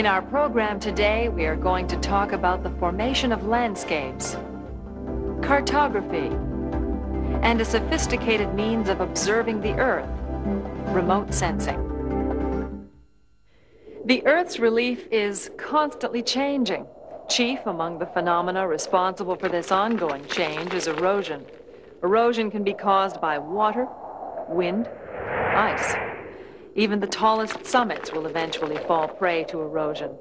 In our program today, we are going to talk about the formation of landscapes, cartography, and a sophisticated means of observing the Earth, remote sensing. The Earth's relief is constantly changing. Chief among the phenomena responsible for this ongoing change is erosion. Erosion can be caused by water, wind, ice. Even the tallest summits will eventually fall prey to erosion.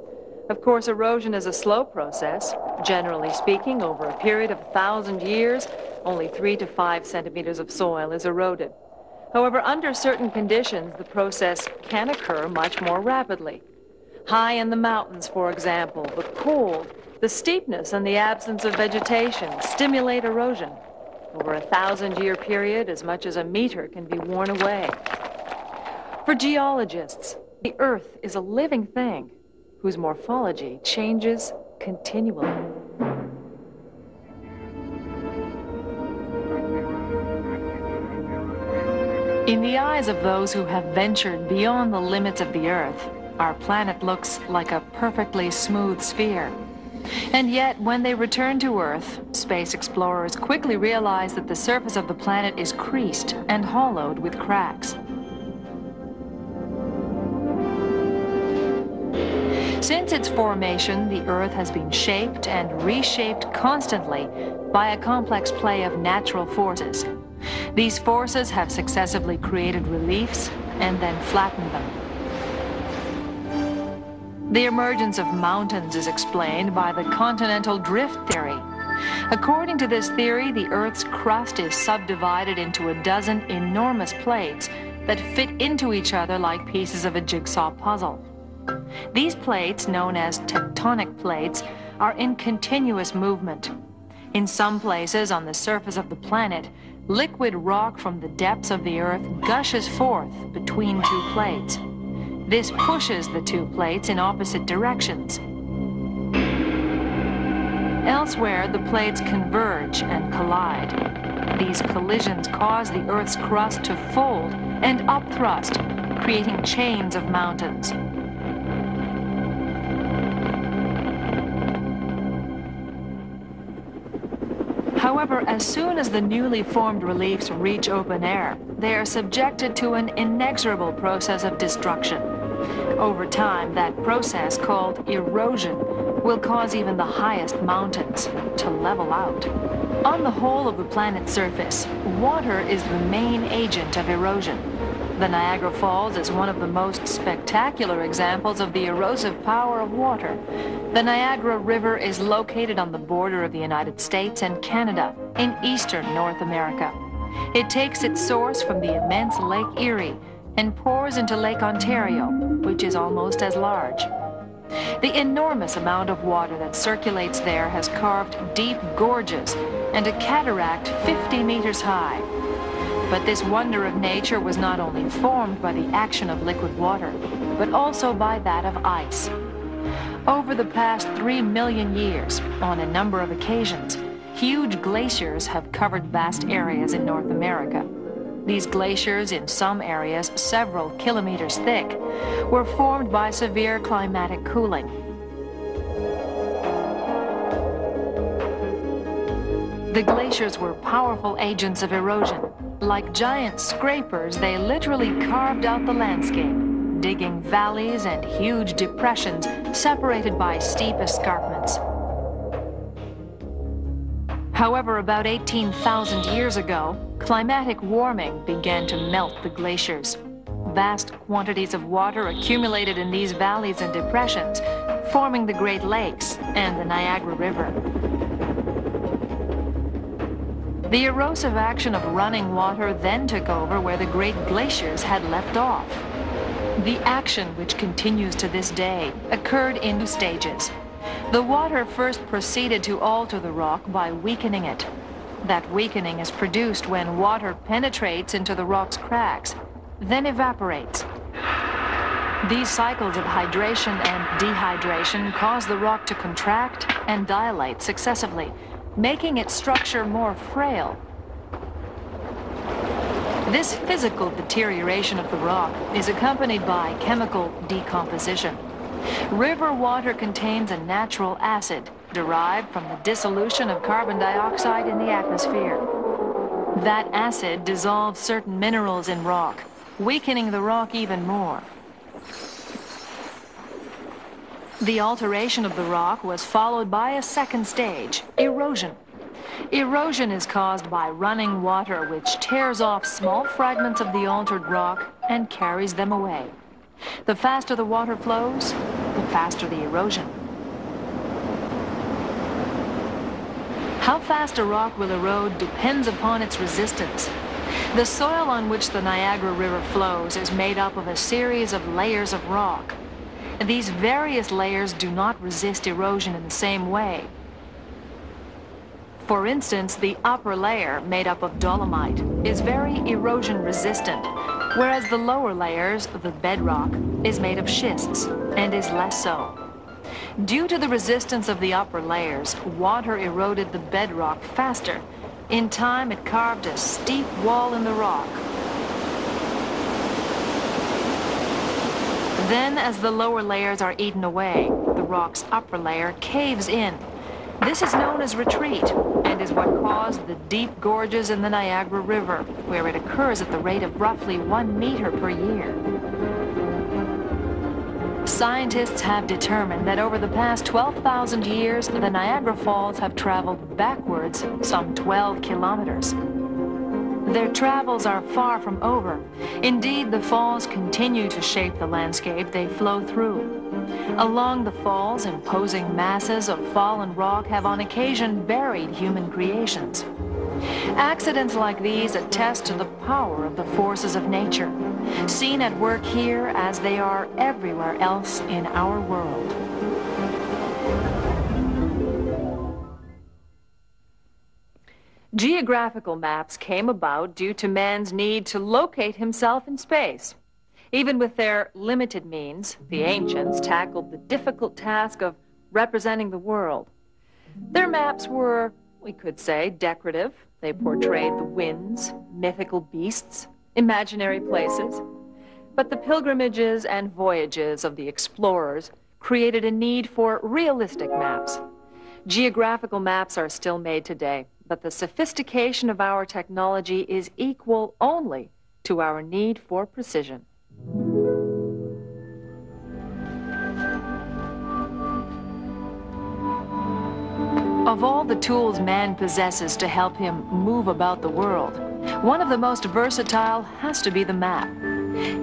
Of course, erosion is a slow process. Generally speaking, over a period of a thousand years, only three to five centimeters of soil is eroded. However, under certain conditions, the process can occur much more rapidly. High in the mountains, for example, the cold, the steepness, and the absence of vegetation stimulate erosion. Over a thousand year period, as much as a meter can be worn away. For geologists, the Earth is a living thing whose morphology changes continually. In the eyes of those who have ventured beyond the limits of the Earth, our planet looks like a perfectly smooth sphere. And yet, when they return to Earth, space explorers quickly realize that the surface of the planet is creased and hollowed with cracks. Since its formation, the Earth has been shaped and reshaped constantly by a complex play of natural forces. These forces have successively created reliefs and then flattened them. The emergence of mountains is explained by the continental drift theory. According to this theory, the Earth's crust is subdivided into a dozen enormous plates that fit into each other like pieces of a jigsaw puzzle. These plates, known as tectonic plates, are in continuous movement. In some places on the surface of the planet, liquid rock from the depths of the Earth gushes forth between two plates. This pushes the two plates in opposite directions. Elsewhere, the plates converge and collide. These collisions cause the Earth's crust to fold and upthrust, creating chains of mountains. However, as soon as the newly formed reliefs reach open air, they are subjected to an inexorable process of destruction. Over time, that process, called erosion, will cause even the highest mountains to level out. On the whole of the planet's surface, water is the main agent of erosion. The Niagara Falls is one of the most spectacular examples of the erosive power of water. The Niagara River is located on the border of the United States and Canada in eastern North America. It takes its source from the immense Lake Erie and pours into Lake Ontario, which is almost as large. The enormous amount of water that circulates there has carved deep gorges and a cataract 50 meters high. But this wonder of nature was not only formed by the action of liquid water, but also by that of ice. Over the past three million years, on a number of occasions, huge glaciers have covered vast areas in North America. These glaciers, in some areas several kilometers thick, were formed by severe climatic cooling. The glaciers were powerful agents of erosion. Like giant scrapers, they literally carved out the landscape, digging valleys and huge depressions separated by steep escarpments. However, about 18,000 years ago, climatic warming began to melt the glaciers. Vast quantities of water accumulated in these valleys and depressions, forming the Great Lakes and the Niagara River. The erosive action of running water then took over where the great glaciers had left off. The action, which continues to this day, occurred in two stages. The water first proceeded to alter the rock by weakening it. That weakening is produced when water penetrates into the rock's cracks, then evaporates. These cycles of hydration and dehydration cause the rock to contract and dilate successively, making its structure more frail. This physical deterioration of the rock is accompanied by chemical decomposition. River water contains a natural acid derived from the dissolution of carbon dioxide in the atmosphere. That acid dissolves certain minerals in rock, weakening the rock even more. The alteration of the rock was followed by a second stage, erosion. Erosion is caused by running water which tears off small fragments of the altered rock and carries them away. The faster the water flows, the faster the erosion. How fast a rock will erode depends upon its resistance. The soil on which the Niagara River flows is made up of a series of layers of rock. These various layers do not resist erosion in the same way. For instance, the upper layer, made up of dolomite, is very erosion resistant, whereas the lower layers, of the bedrock, is made of schists and is less so. Due to the resistance of the upper layers, water eroded the bedrock faster. In time, it carved a steep wall in the rock. Then, as the lower layers are eaten away, the rock's upper layer caves in. This is known as retreat and is what caused the deep gorges in the Niagara River, where it occurs at the rate of roughly one meter per year. Scientists have determined that over the past 12,000 years, the Niagara Falls have traveled backwards some 12 kilometers. Their travels are far from over. Indeed, the falls continue to shape the landscape they flow through. Along the falls, imposing masses of fallen rock have on occasion buried human creations. Accidents like these attest to the power of the forces of nature, seen at work here as they are everywhere else in our world. Geographical maps came about due to man's need to locate himself in space. Even with their limited means, the ancients tackled the difficult task of representing the world. Their maps were, we could say, decorative. They portrayed the winds, mythical beasts, imaginary places. But the pilgrimages and voyages of the explorers created a need for realistic maps. Geographical maps are still made today, but the sophistication of our technology is equal only to our need for precision. Of all the tools man possesses to help him move about the world, one of the most versatile has to be the map.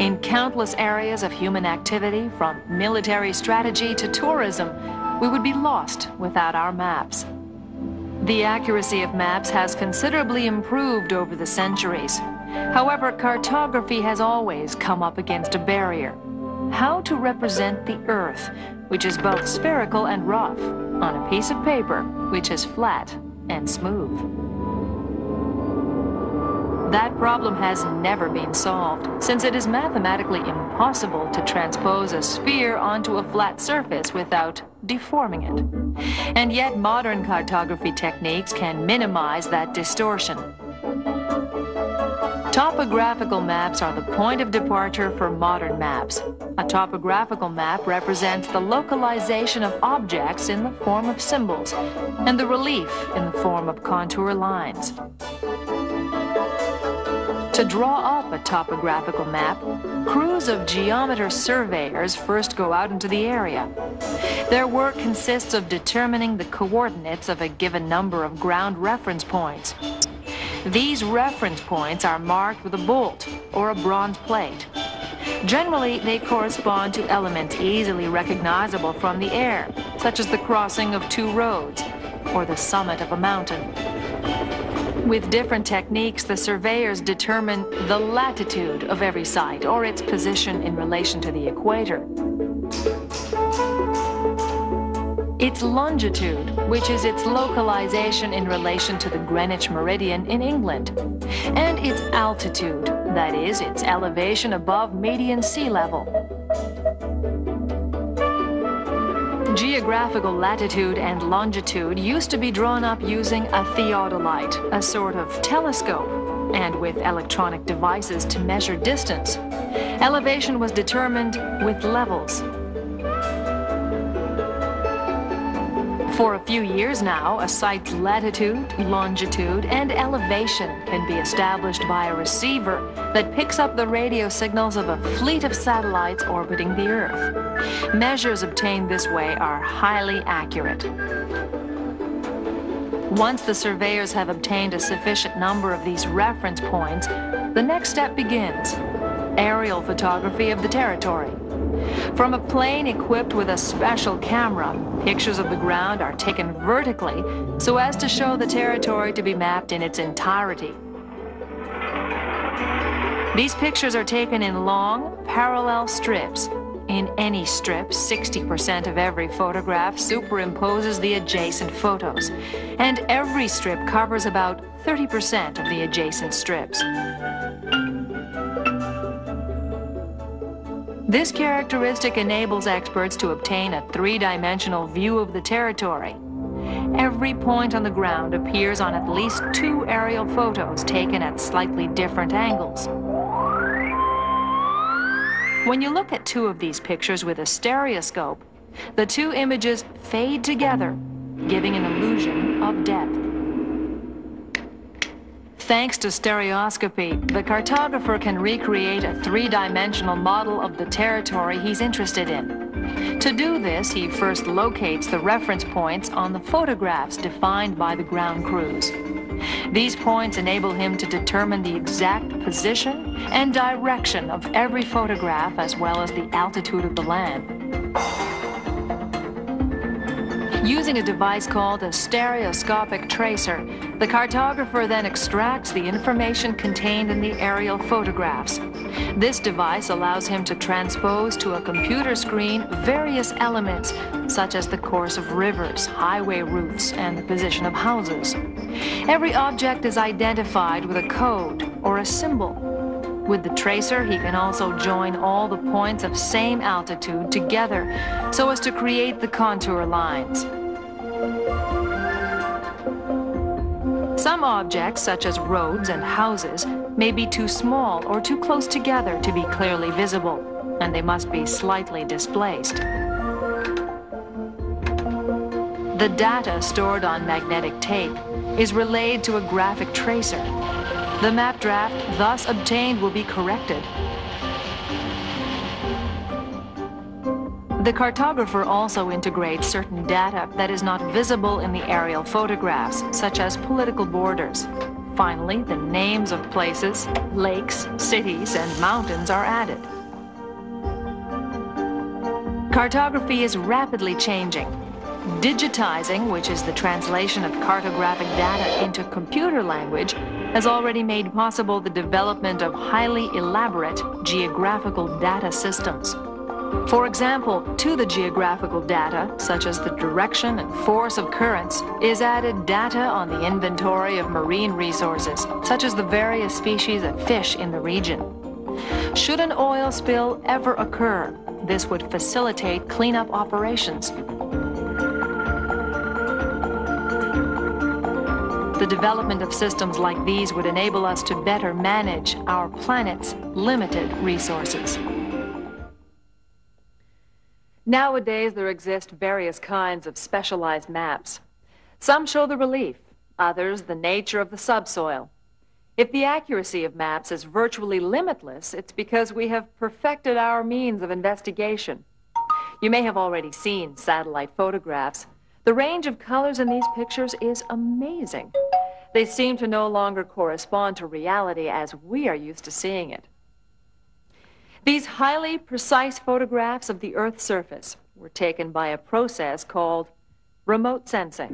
In countless areas of human activity, from military strategy to tourism, we would be lost without our maps. The accuracy of maps has considerably improved over the centuries. However, cartography has always come up against a barrier. How to represent the Earth, which is both spherical and rough, on a piece of paper, which is flat and smooth. That problem has never been solved, since it is mathematically impossible to transpose a sphere onto a flat surface without deforming it. And yet modern cartography techniques can minimize that distortion. Topographical maps are the point of departure for modern maps. A topographical map represents the localization of objects in the form of symbols and the relief in the form of contour lines. To draw up a topographical map, crews of geometer surveyors first go out into the area. Their work consists of determining the coordinates of a given number of ground reference points. These reference points are marked with a bolt or a bronze plate. Generally, they correspond to elements easily recognizable from the air, such as the crossing of two roads or the summit of a mountain. With different techniques, the surveyors determine the latitude of every site or its position in relation to the equator. Its longitude, which is its localization in relation to the Greenwich Meridian in England, and its altitude, that is, its elevation above median sea level. Geographical latitude and longitude used to be drawn up using a theodolite, a sort of telescope, and with electronic devices to measure distance. Elevation was determined with levels, For a few years now, a site's latitude, longitude, and elevation can be established by a receiver that picks up the radio signals of a fleet of satellites orbiting the Earth. Measures obtained this way are highly accurate. Once the surveyors have obtained a sufficient number of these reference points, the next step begins aerial photography of the territory. From a plane equipped with a special camera, pictures of the ground are taken vertically so as to show the territory to be mapped in its entirety. These pictures are taken in long, parallel strips. In any strip, 60% of every photograph superimposes the adjacent photos, and every strip covers about 30% of the adjacent strips. This characteristic enables experts to obtain a three-dimensional view of the territory. Every point on the ground appears on at least two aerial photos taken at slightly different angles. When you look at two of these pictures with a stereoscope, the two images fade together, giving an illusion of depth. Thanks to stereoscopy, the cartographer can recreate a three-dimensional model of the territory he's interested in. To do this, he first locates the reference points on the photographs defined by the ground crews. These points enable him to determine the exact position and direction of every photograph as well as the altitude of the land. Using a device called a stereoscopic tracer, the cartographer then extracts the information contained in the aerial photographs. This device allows him to transpose to a computer screen various elements, such as the course of rivers, highway routes, and the position of houses. Every object is identified with a code or a symbol. With the tracer, he can also join all the points of same altitude together so as to create the contour lines. Some objects, such as roads and houses, may be too small or too close together to be clearly visible, and they must be slightly displaced. The data stored on magnetic tape is relayed to a graphic tracer. The map draft thus obtained will be corrected The cartographer also integrates certain data that is not visible in the aerial photographs, such as political borders. Finally, the names of places, lakes, cities, and mountains are added. Cartography is rapidly changing. Digitizing, which is the translation of cartographic data into computer language, has already made possible the development of highly elaborate geographical data systems. For example, to the geographical data, such as the direction and force of currents, is added data on the inventory of marine resources, such as the various species of fish in the region. Should an oil spill ever occur, this would facilitate cleanup operations. The development of systems like these would enable us to better manage our planet's limited resources. Nowadays, there exist various kinds of specialized maps. Some show the relief, others the nature of the subsoil. If the accuracy of maps is virtually limitless, it's because we have perfected our means of investigation. You may have already seen satellite photographs. The range of colors in these pictures is amazing. They seem to no longer correspond to reality as we are used to seeing it. These highly precise photographs of the Earth's surface were taken by a process called remote sensing.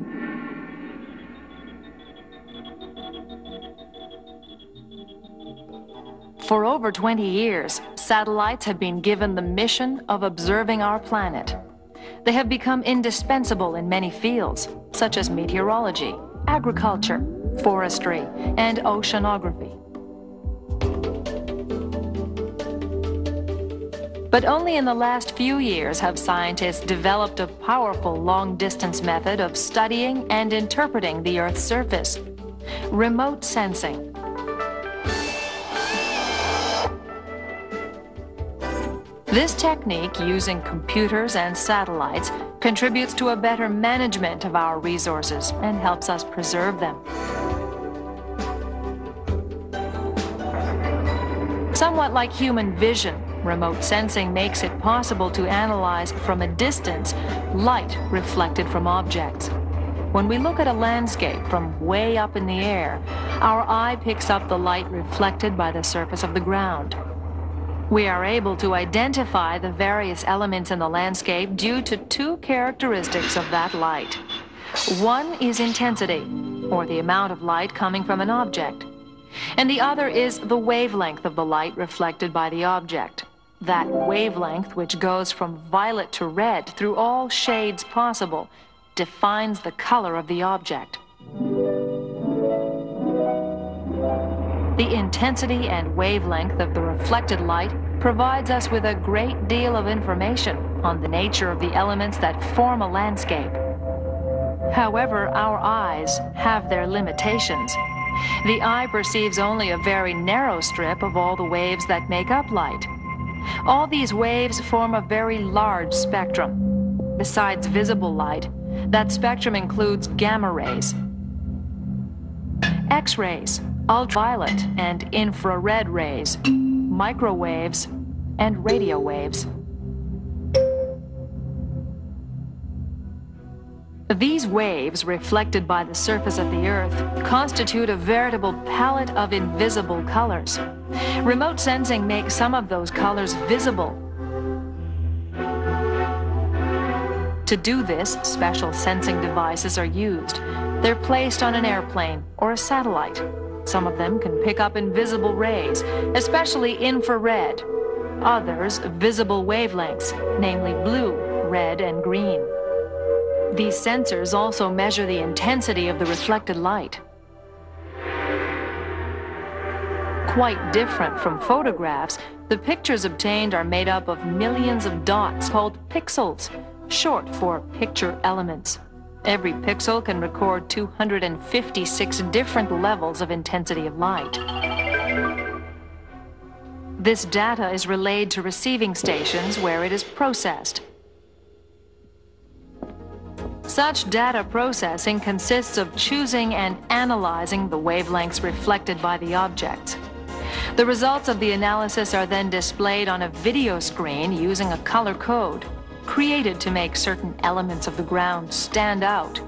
For over 20 years, satellites have been given the mission of observing our planet. They have become indispensable in many fields, such as meteorology, agriculture, forestry, and oceanography. But only in the last few years have scientists developed a powerful long-distance method of studying and interpreting the Earth's surface, remote sensing. This technique, using computers and satellites, contributes to a better management of our resources, and helps us preserve them. Like human vision, remote sensing makes it possible to analyze from a distance light reflected from objects. When we look at a landscape from way up in the air, our eye picks up the light reflected by the surface of the ground. We are able to identify the various elements in the landscape due to two characteristics of that light. One is intensity, or the amount of light coming from an object, and the other is the wavelength of the light reflected by the object. That wavelength, which goes from violet to red through all shades possible, defines the color of the object. The intensity and wavelength of the reflected light provides us with a great deal of information on the nature of the elements that form a landscape. However, our eyes have their limitations. The eye perceives only a very narrow strip of all the waves that make up light. All these waves form a very large spectrum. Besides visible light, that spectrum includes gamma rays, X-rays, ultraviolet and infrared rays, microwaves, and radio waves. These waves, reflected by the surface of the Earth, constitute a veritable palette of invisible colors. Remote sensing makes some of those colors visible. To do this, special sensing devices are used. They're placed on an airplane or a satellite. Some of them can pick up invisible rays, especially infrared. Others, visible wavelengths, namely blue, red, and green. These sensors also measure the intensity of the reflected light. Quite different from photographs, the pictures obtained are made up of millions of dots called pixels, short for picture elements. Every pixel can record 256 different levels of intensity of light. This data is relayed to receiving stations where it is processed. Such data processing consists of choosing and analyzing the wavelengths reflected by the object. The results of the analysis are then displayed on a video screen using a color code created to make certain elements of the ground stand out.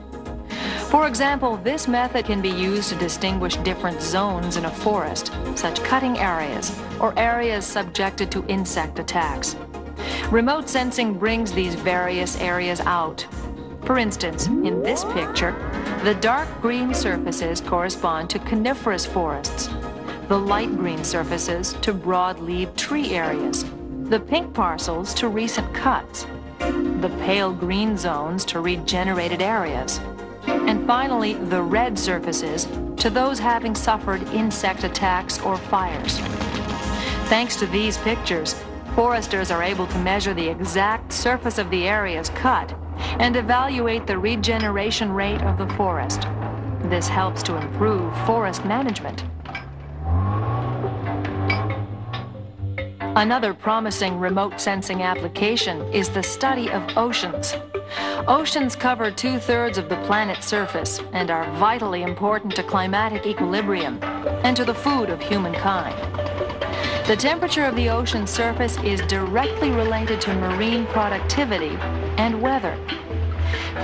For example, this method can be used to distinguish different zones in a forest, such cutting areas, or areas subjected to insect attacks. Remote sensing brings these various areas out. For instance, in this picture, the dark green surfaces correspond to coniferous forests, the light green surfaces to broad-leaved tree areas, the pink parcels to recent cuts, the pale green zones to regenerated areas, and finally the red surfaces to those having suffered insect attacks or fires. Thanks to these pictures, foresters are able to measure the exact surface of the areas cut and evaluate the regeneration rate of the forest. This helps to improve forest management. Another promising remote sensing application is the study of oceans. Oceans cover two-thirds of the planet's surface and are vitally important to climatic equilibrium and to the food of humankind. The temperature of the ocean surface is directly related to marine productivity and weather.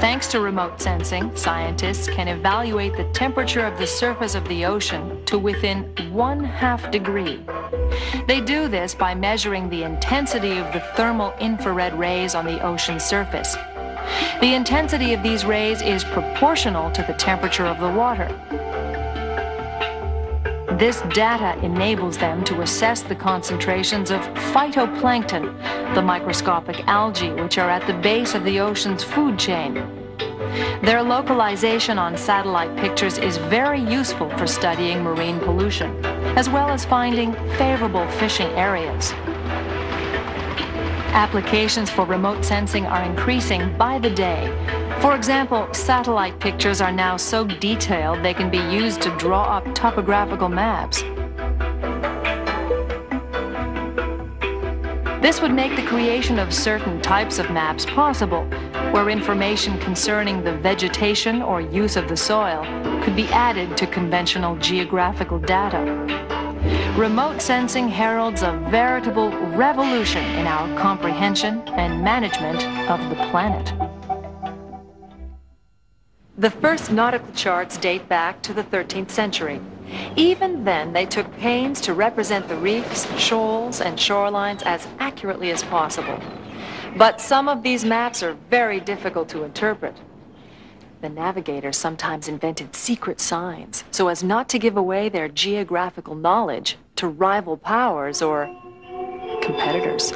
Thanks to remote sensing, scientists can evaluate the temperature of the surface of the ocean to within one half degree. They do this by measuring the intensity of the thermal infrared rays on the ocean surface. The intensity of these rays is proportional to the temperature of the water. This data enables them to assess the concentrations of phytoplankton, the microscopic algae which are at the base of the ocean's food chain. Their localization on satellite pictures is very useful for studying marine pollution, as well as finding favorable fishing areas. Applications for remote sensing are increasing by the day. For example, satellite pictures are now so detailed they can be used to draw up topographical maps. This would make the creation of certain types of maps possible, where information concerning the vegetation or use of the soil could be added to conventional geographical data. Remote sensing heralds a veritable revolution in our comprehension and management of the planet. The first nautical charts date back to the 13th century. Even then, they took pains to represent the reefs, shoals, and shorelines as accurately as possible. But some of these maps are very difficult to interpret. The navigators sometimes invented secret signs so as not to give away their geographical knowledge to rival powers or competitors.